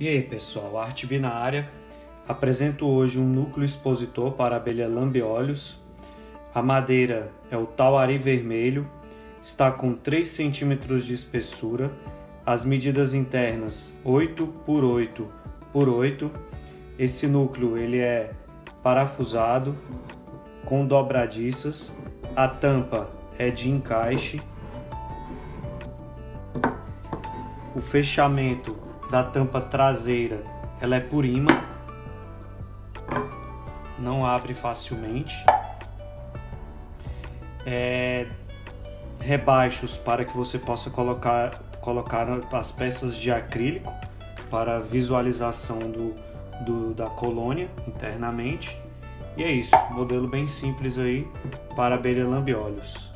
E aí pessoal, Arte Binária. Apresento hoje um núcleo expositor para a abelha lambeolhos. A madeira é o tauari vermelho, está com 3 cm de espessura, as medidas internas 8 por 8 por 8. Esse núcleo ele é parafusado com dobradiças, a tampa é de encaixe, o fechamento da tampa traseira ela é por imã, não abre facilmente. É, rebaixos para que você possa colocar, colocar as peças de acrílico para visualização do, do, da colônia internamente. E é isso, modelo bem simples aí para abelha lambiolhos.